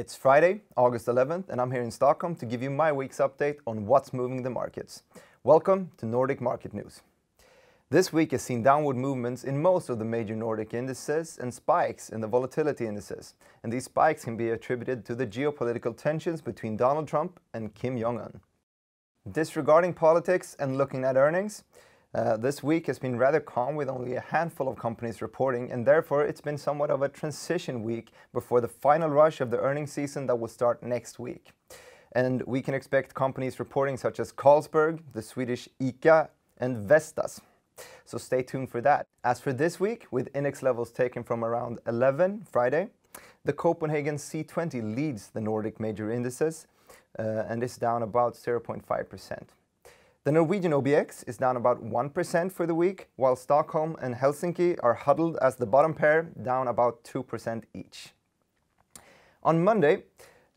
It's Friday, August 11th, and I'm here in Stockholm to give you my week's update on what's moving the markets. Welcome to Nordic Market News. This week has seen downward movements in most of the major Nordic indices and spikes in the volatility indices. And these spikes can be attributed to the geopolitical tensions between Donald Trump and Kim Jong un. Disregarding politics and looking at earnings, uh, this week has been rather calm with only a handful of companies reporting, and therefore it's been somewhat of a transition week before the final rush of the earnings season that will start next week. And we can expect companies reporting such as Carlsberg, the Swedish ICA, and Vestas. So stay tuned for that. As for this week, with index levels taken from around 11 Friday, the Copenhagen C20 leads the Nordic major indices uh, and is down about 0.5%. The Norwegian OBX is down about 1% for the week, while Stockholm and Helsinki are huddled as the bottom pair, down about 2% each. On Monday,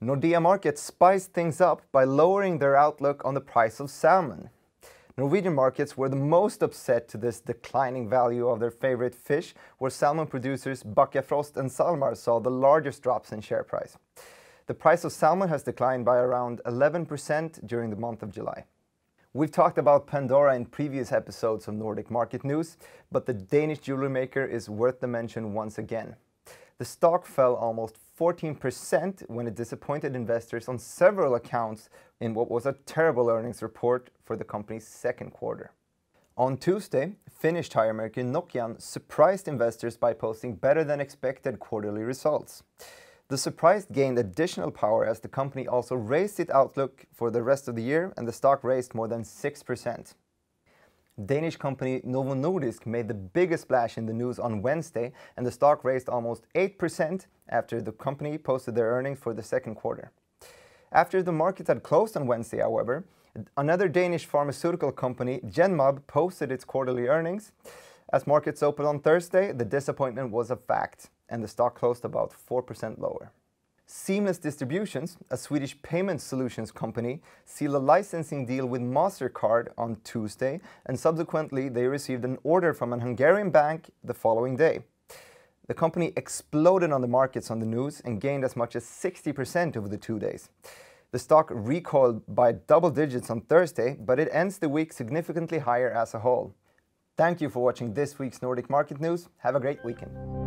Nordea Markets spiced things up by lowering their outlook on the price of salmon. Norwegian markets were the most upset to this declining value of their favorite fish, where salmon producers Bakkafrost and SalMar saw the largest drops in share price. The price of salmon has declined by around 11% during the month of July. We've talked about Pandora in previous episodes of Nordic Market News, but the Danish jewelry maker is worth the mention once again. The stock fell almost 14% when it disappointed investors on several accounts in what was a terrible earnings report for the company's second quarter. On Tuesday, Finnish tire maker Nokian surprised investors by posting better than expected quarterly results. The surprise gained additional power as the company also raised its outlook for the rest of the year and the stock raised more than 6%. Danish company Novo Nordisk made the biggest splash in the news on Wednesday, and the stock raised almost 8% after the company posted their earnings for the second quarter. After the market had closed on Wednesday, however, another Danish pharmaceutical company, Genmab, posted its quarterly earnings. As markets opened on Thursday, the disappointment was a fact, and the stock closed about 4% lower. Seamless Distributions, a Swedish payment solutions company, sealed a licensing deal with MasterCard on Tuesday, and subsequently they received an order from an Hungarian bank the following day. The company exploded on the markets on the news and gained as much as 60% over the two days. The stock recoiled by double digits on Thursday, but it ends the week significantly higher as a whole. Thank you for watching this week's Nordic Market News. Have a great weekend.